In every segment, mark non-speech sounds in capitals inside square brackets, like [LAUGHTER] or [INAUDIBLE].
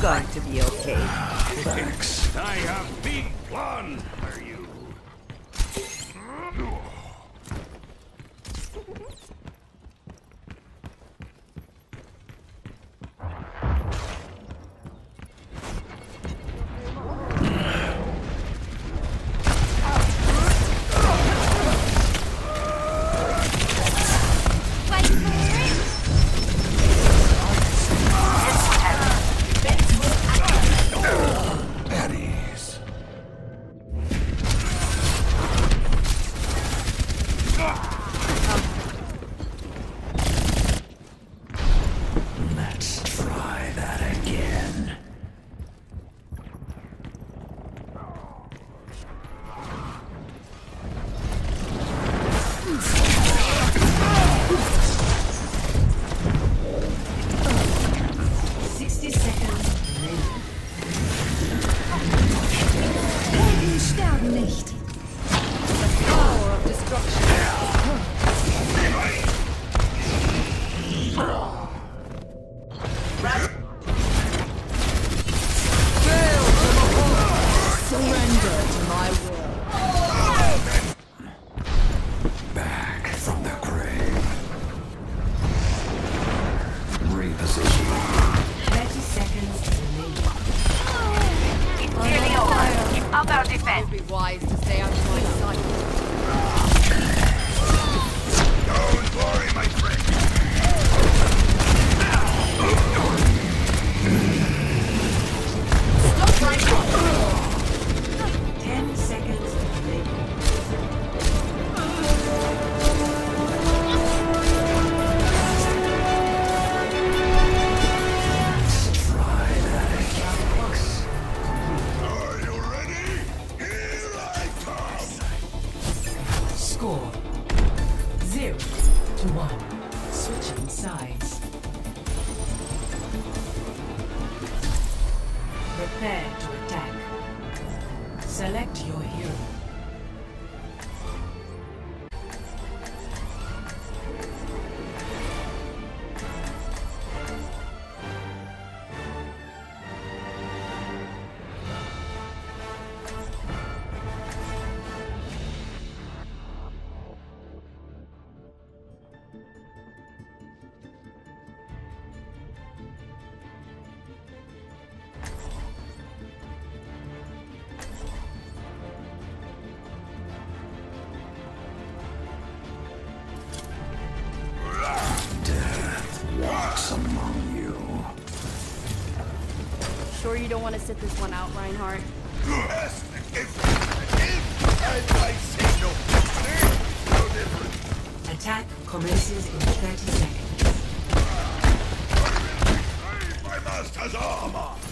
going to be okay. Thanks. I have big plans. Are you don't want to sit this one out, Reinhardt. Yes, if, if, I no. Attack commences in 30 seconds. I must has armor!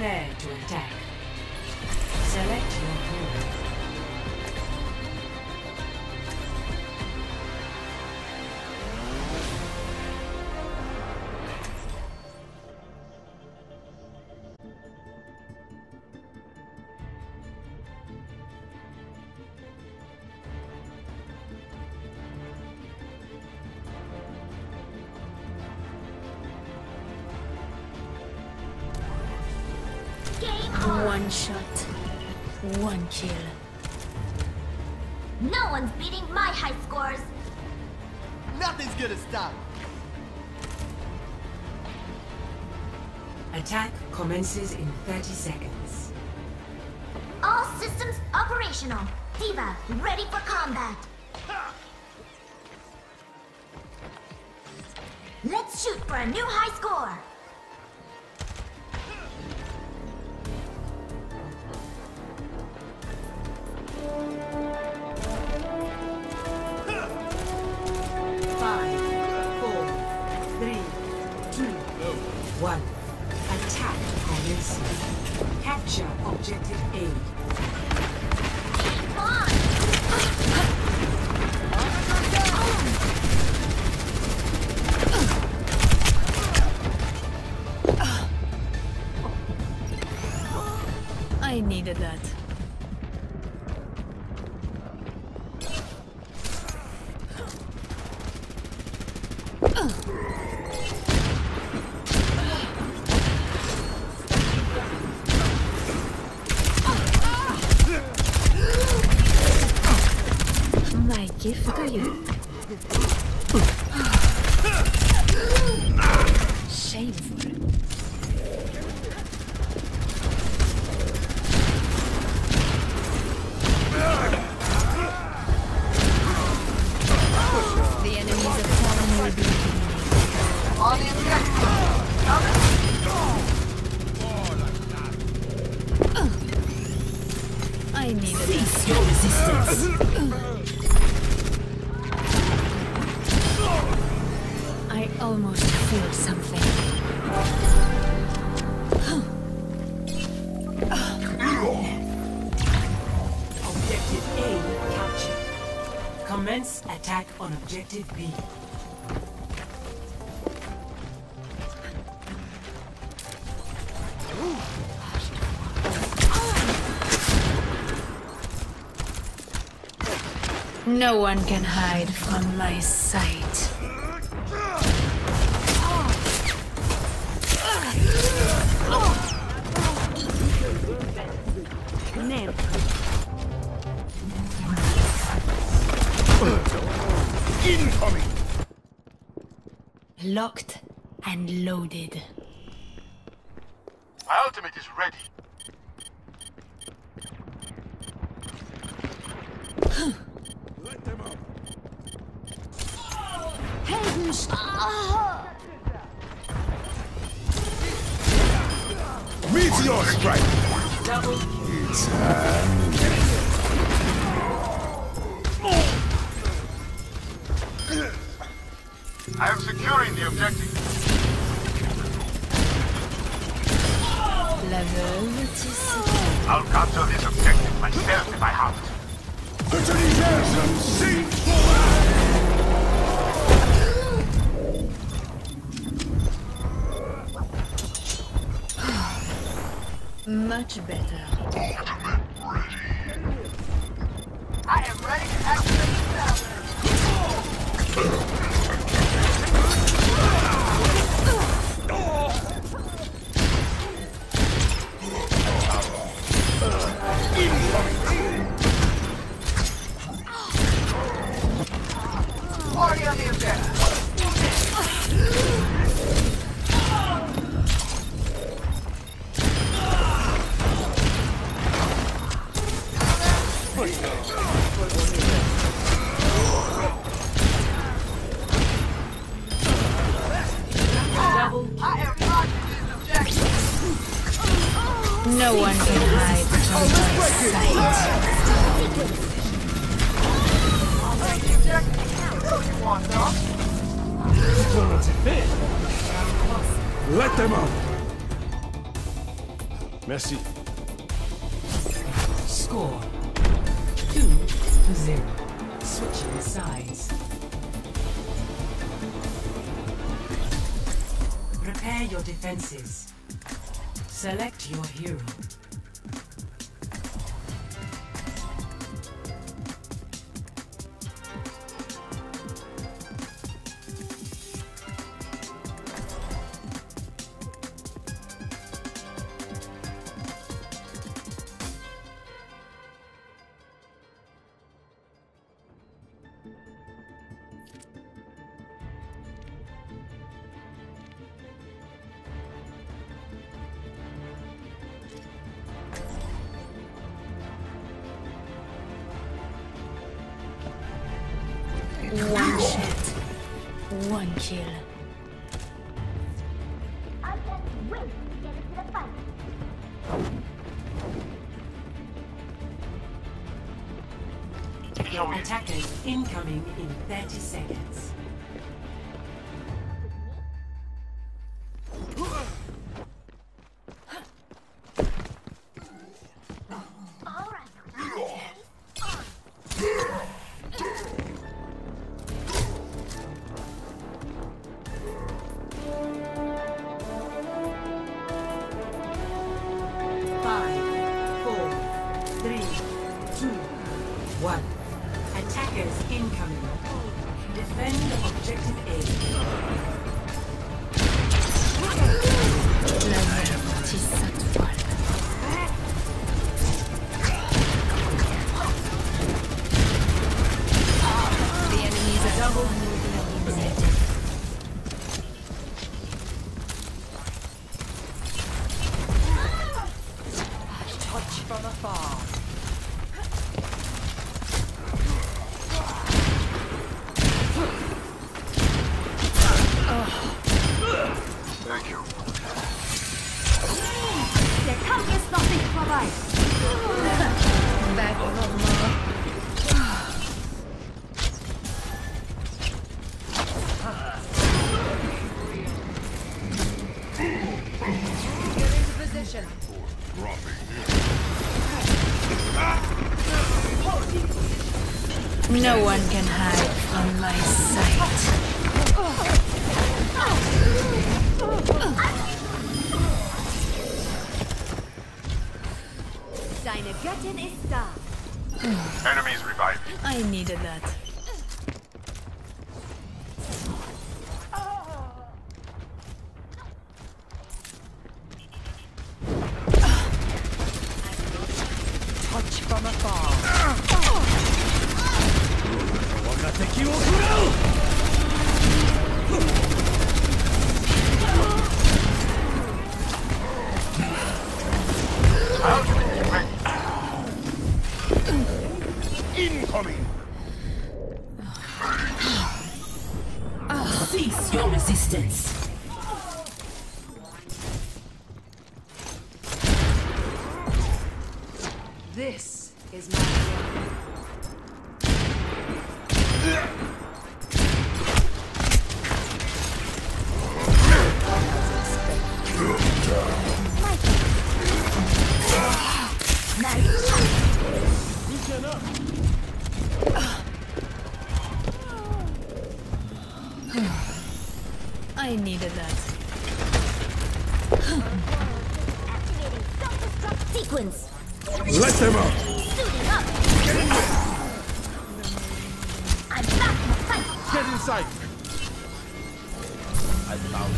Prepare to attack. Attack commences in 30 seconds. All systems operational. D.Va, ready for combat. Let's shoot for a new high score. Capture objective A. I needed that. Objective B. No one can hide from my sight. locked and loaded. Much better. Ultimate ready. I am ready to activate Party on the objective. Merci. Score two to zero. Switching sides. Prepare your defenses. Select your hero. Attackers incoming in 30 seconds. from afar. Touch from afar. Incoming! Sequence. Let them up! Suiting up. I'm back in the fight. Get inside! I found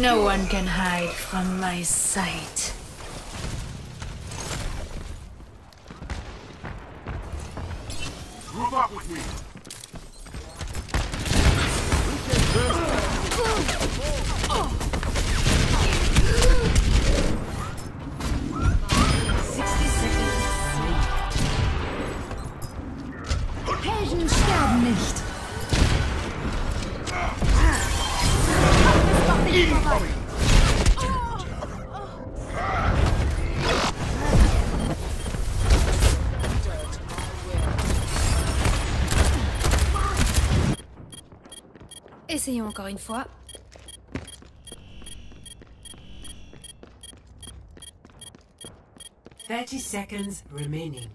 No one can hide from my sight. Encore une fois. Thirty seconds remaining.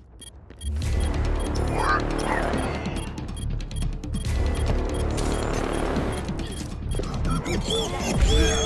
[LAUGHS]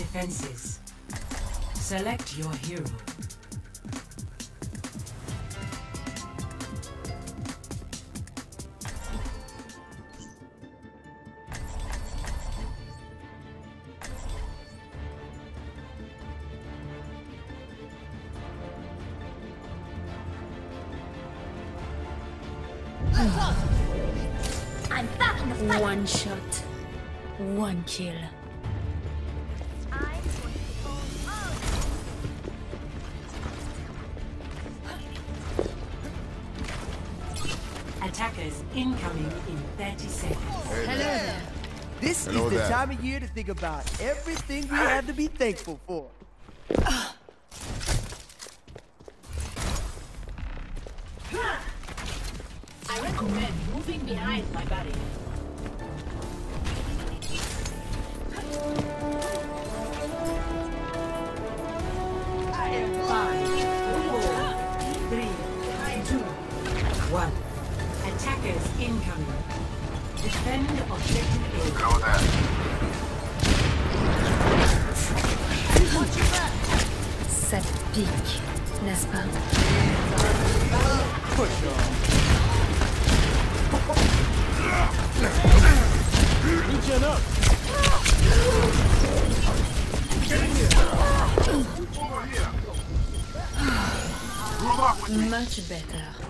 defenses. Select your hero. the that. time of year to think about everything we have to be thankful for. I recommend moving behind my body. I am five, four, three, two, one. Attackers incoming. Defend objective A. Know that. Ça pique, n'est-ce pas Push on. Reaching up. Much better.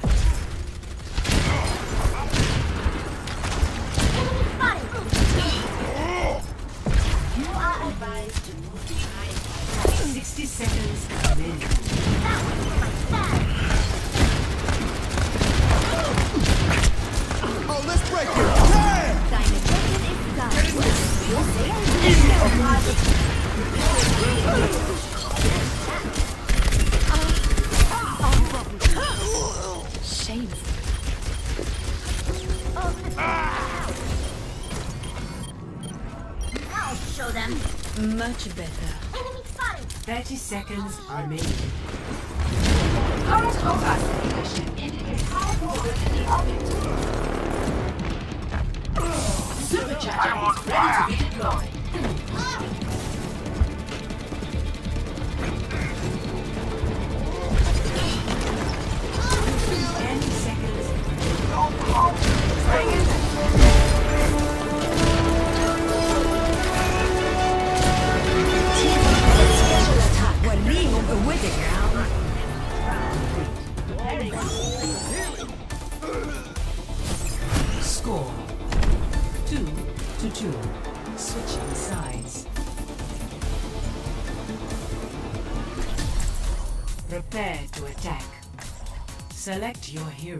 Seconds remaining. Prepare to attack. Select your hero. [SIGHS]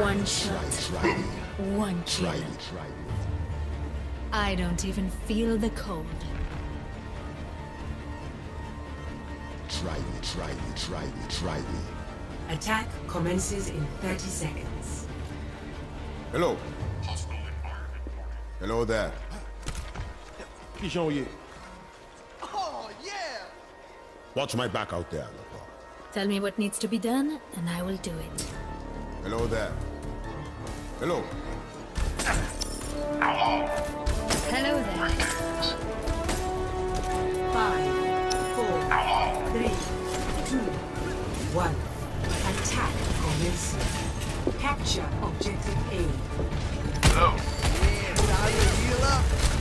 One shot. One kill. I don't even feel the cold. Try me, try me, try me, try me. Attack commences in 30 seconds. Hello. Hello there. Pigeon you. Oh, yeah. Watch my back out there, Alpha. Tell me what needs to be done, and I will do it. Hello there. Hello. Hello there. Five, four, three, two, one. Attack commencing. Capture objective A. Hello. Yeah,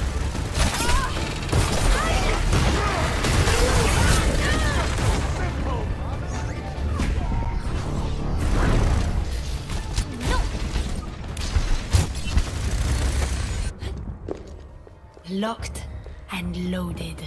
Locked and loaded.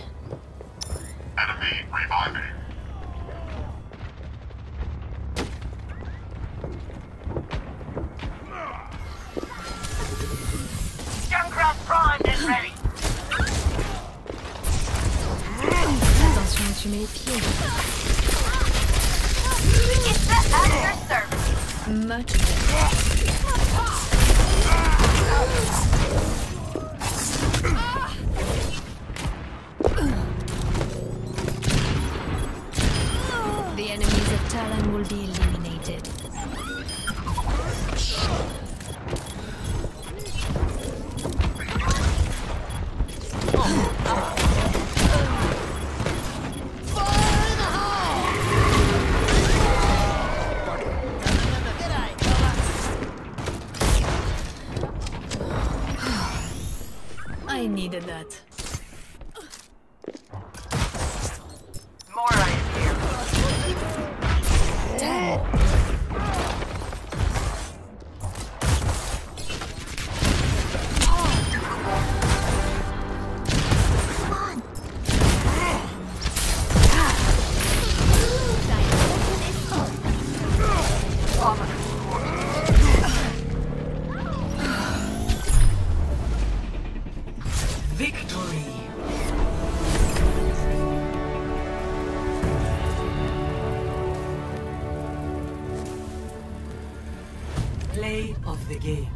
The game.